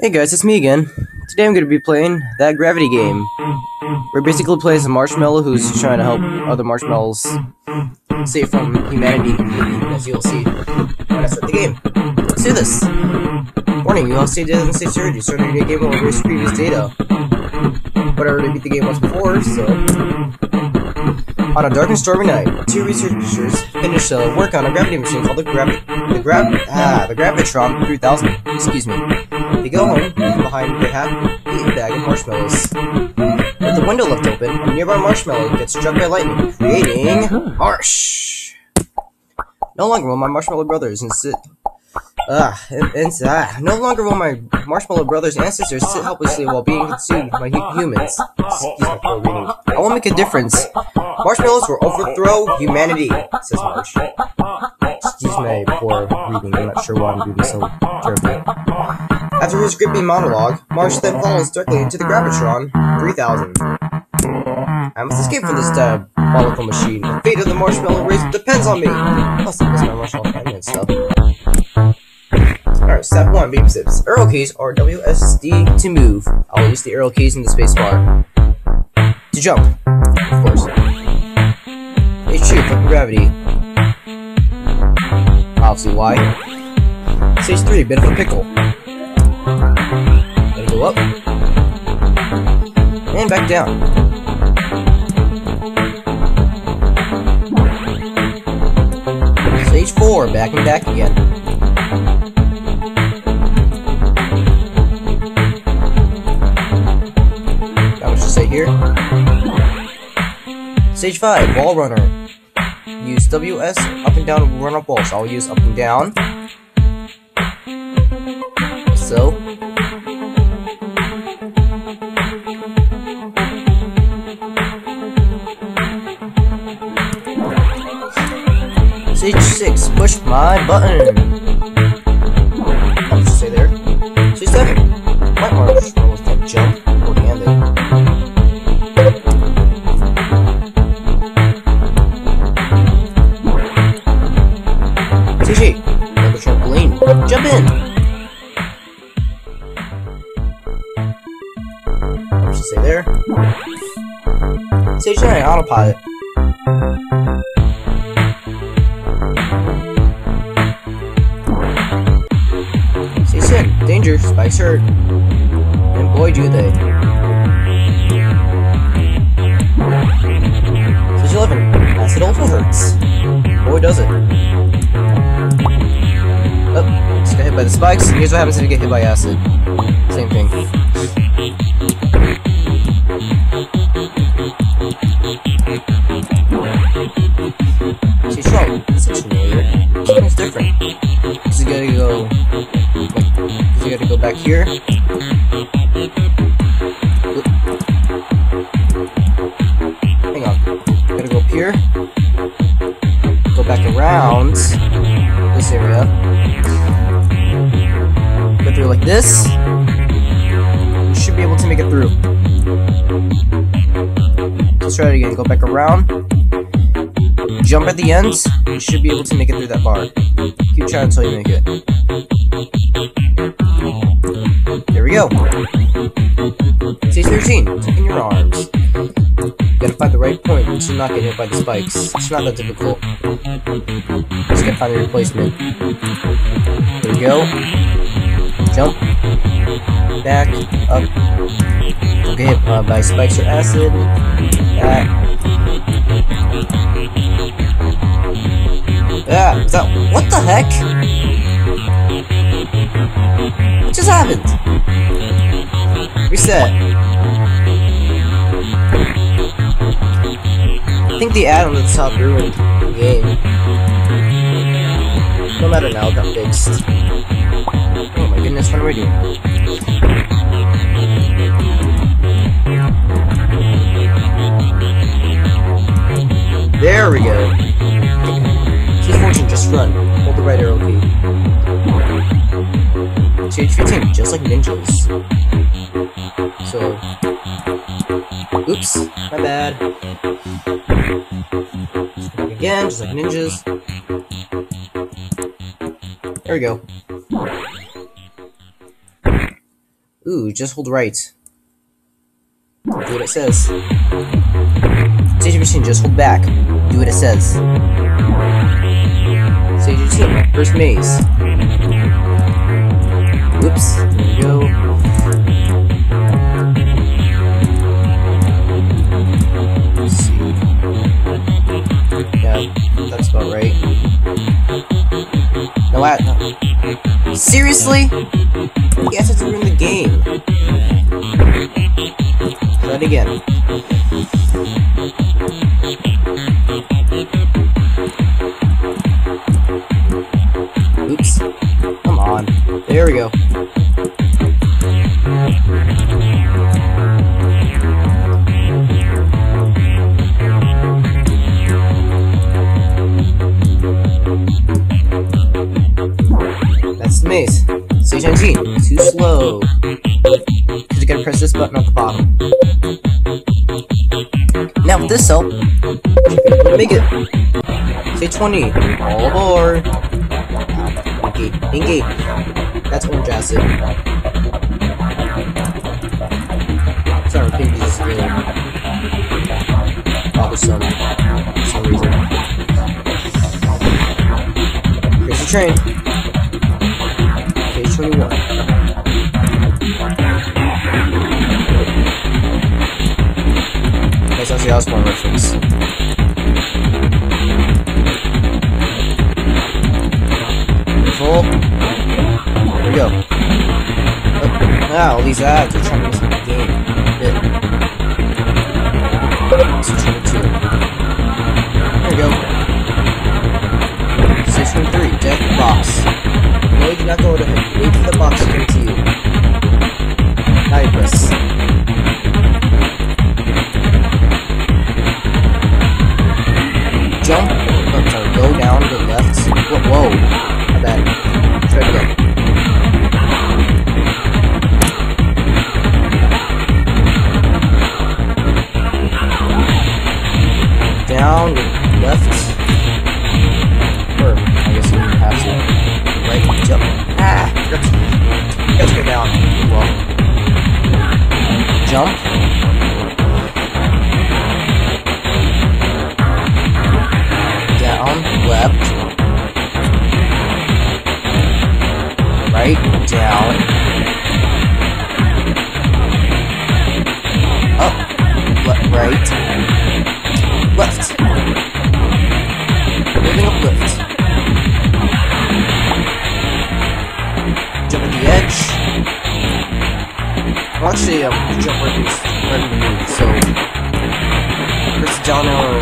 Hey guys, it's me again. Today I'm going to be playing that gravity game. Where basically plays a marshmallow who's trying to help other marshmallows save from humanity, as you'll see when I start the game. Let's do this! Warning, you all dead and stay sure. You started your game will erase previous data. But I already beat the game once before, so... On a dark and stormy night, two researchers finished uh, work on a gravity machine called the Gravi- the Grav- ah, the Gravitron 3000. Excuse me. They go home, behind the half-eaten bag of marshmallows. With the window left open, a nearby marshmallow gets struck by lightning, creating marsh. No longer will my marshmallow brothers and Ah, and, and ah, no longer will my marshmallow brothers and sisters sit helplessly while being consumed by humans. I will make a difference. Marshmallows will overthrow humanity, says Marsh. Excuse my poor reading. I'm not sure why I'm reading so terribly. After his gripping monologue, Marsh then falls directly into the Gravitron 3000. I must escape from this diabolical machine. The fate of the marshmallow race depends on me. Plus, I miss my marshmallow and stuff. Alright, step 1, beep sips. Arrow keys are WSD to move. I'll use the arrow keys in the spacebar. To jump, of course. H2 for gravity. Obviously, why? Stage 3, bit of a pickle. Gotta go up. And back down. Stage 4, back and back again. Say here. Stage 5, wall runner. Use WS up and down run up walls. I'll use up and down. So. Stage 6, push my button. Jump in! I'll just stay there. 9, autopilot. Stage 10, danger, spikes hurt. And boy do they. Stage 11, acid also hurts. Boy does it. By the spikes. Here's what happens if you get hit by acid. Same thing. See, strong. Looks familiar. Something's different. Cause you gotta go. Cause you gotta go back here. Hang on. Gotta go up here. Go back around this area. Through like this. You should be able to make it through. Let's try it again. Go back around. Jump at the ends. You should be able to make it through that bar. Keep trying until you make it. There we go. Stage 13. Taking your arms. You gotta find the right point to not get hit by the spikes. It's not that difficult. Just gotta find the replacement. There we go. Jump. Back. Up. Hit uh, by spikes or acid. Yeah, that what the heck? What just happened? Reset. I think the ad on the top ruined the game. No matter now, it got fixed. Oh my goodness, what am I doing? There we go. Stage 14, just run. Hold the right arrow key. Stage 15, just like ninjas. So. Oops, my bad. Again, just like ninjas. There we go. Ooh, just hold right. Do what it says. Stage machine, just hold back. Do what it says. Stage routine, first maze. Seriously? Guys have to the game. Try it again. Oops. Come on. There we go. too slow. Because you gotta press this button at the bottom. Now with this cell, make it. Say 20, all aboard. Engage. That's orange acid. Sorry, pink is really bothersome for some reason. Here's the train. Page 21. That's Ozzy Osbourne reference. Full. There we go. Oh, ah, all these ads are trying to miss the game. Bit. To. There we go. 623, death box. No, do not go to for the box to come Jump at the edge. Well, actually, um, jump right in, right in the so... Press down arrow.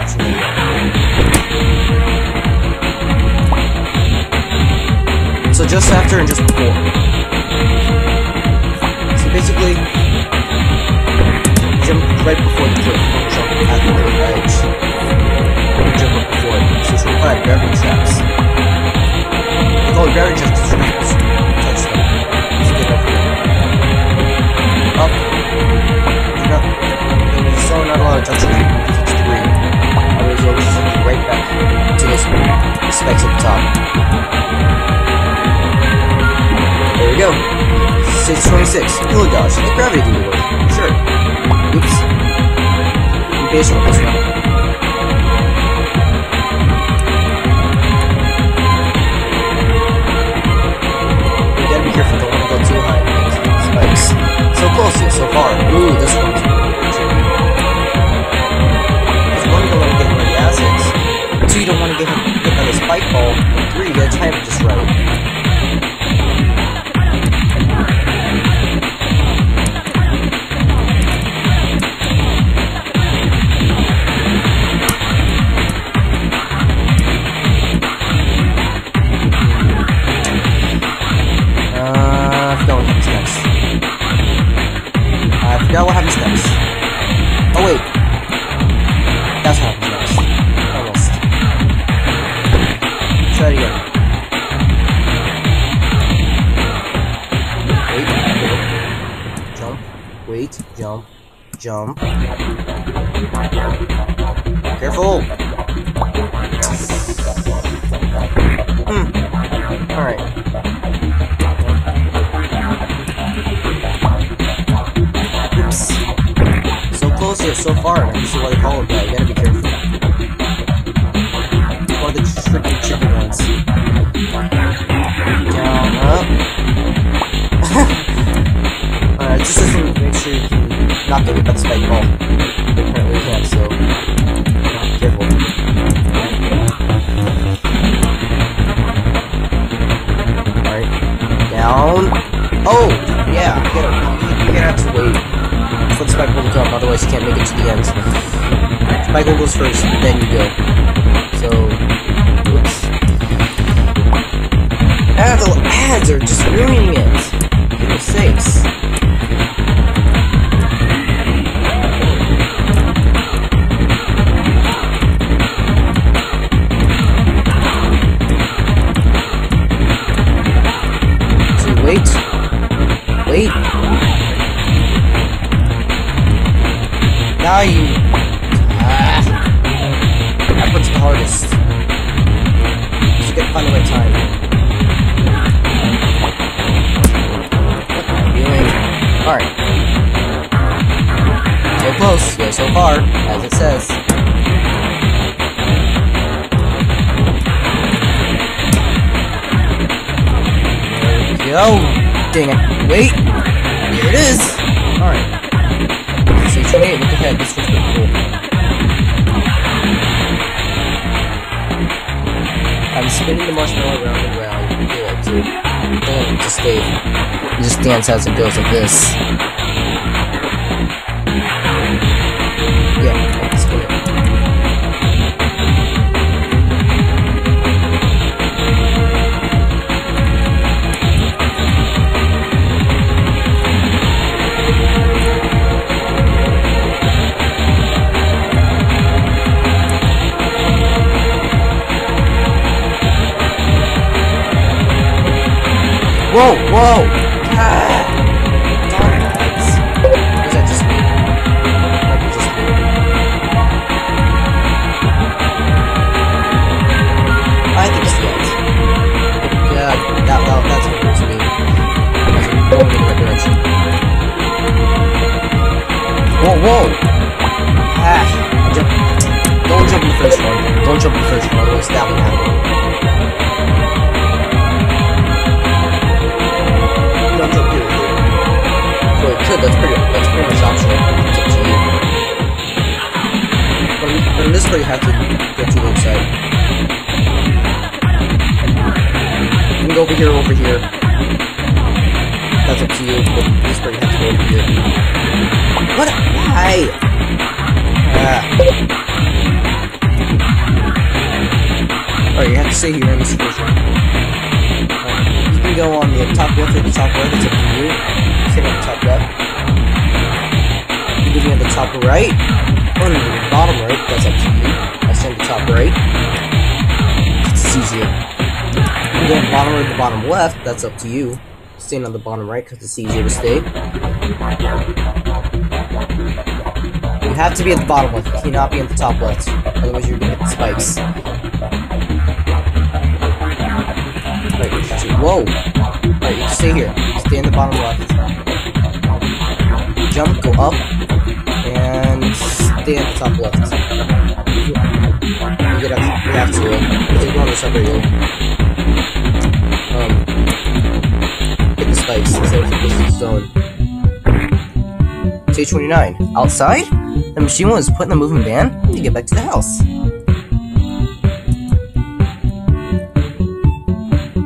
Actually, So just after and just before. So basically, jump right before the cliff, jump at the edge, jump Be can not get hit by the spike ball. Apparently can't, so careful. Alright, down. Oh, yeah, you gotta, you're gonna have to wait for the spike ball to come, otherwise you can't make it to the end. Spike ball goes first, then you go. So, whoops. Ah, the ads are just ruining it. For goodness sakes. Go. Dang it. Wait. Here it is. Alright. So 28, look ahead, this looks pretty cool. I'm spinning the marshmallow around and around. Good, too. Don't just stay. You just dance as it goes like this. Yeah, okay, spin it. Whoa! Ah! Jump. Don't jump in the first one. Don't jump the first one, otherwise that happen. Don't jump here. So it could, that's pretty, that's pretty much optional. It's up to you. But in, but in this part, you have to get to the inside. Can go over here, over here. That's up to you, but this you have to over here. What? Why? Ah. Alright, you have to stay here in this situation. You can go on the top left or the top right, it's up to you. Stay on the top left. You can be on the top right, or no, the bottom right, that's up to you. I stay on the top right. It's easier. You can go on the bottom right or the bottom left, that's up to you. Staying on the bottom right because it's easier to stay. You have to be at the bottom left, you cannot be at the top left. Otherwise you're gonna hit the spikes. Right, whoa! Right, you stay here. Stay in the bottom left. Jump, go up, and stay at the top left. You get up, you have to. Uh, take on the separate you. Spikes instead of the zone. Stage 29. Outside? The machine was put in the moving van? To get back to the house.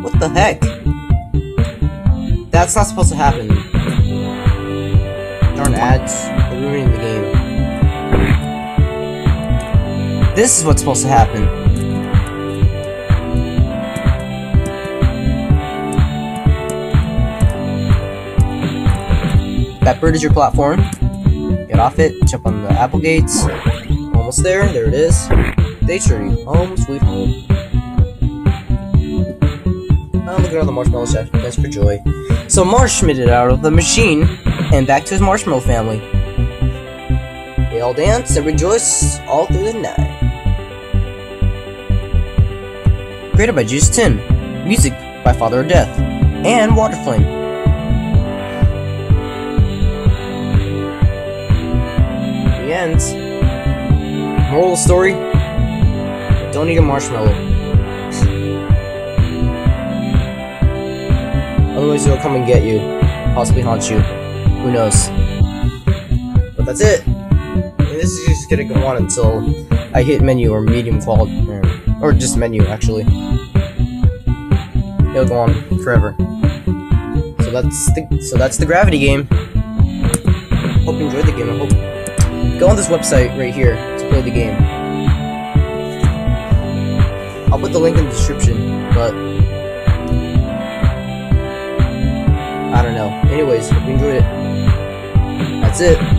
What the heck? That's not supposed to happen. Darn ads. They're ruining the game. This is what's supposed to happen. That bird is your platform. Get off it, jump on the apple gates. Almost there, there it is. Day home sweet home. Oh, look at all the marshmallow chef. That's for joy. So Marsh made it out of the machine and back to his marshmallow family. They all dance and rejoice all through the night. Created by Juice Tin. Music by Father of Death. And Waterflame. End. moral story: Don't eat a marshmallow. Otherwise, they'll come and get you, possibly haunt you. Who knows? But that's it. And this is just gonna go on until I hit menu or medium quality, or, or just menu actually. It'll go on forever. So that's the so that's the gravity game. Hope you enjoyed the game. I hope go on this website right here to play the game. I'll put the link in the description, but I don't know. Anyways, hope you enjoyed it. That's it.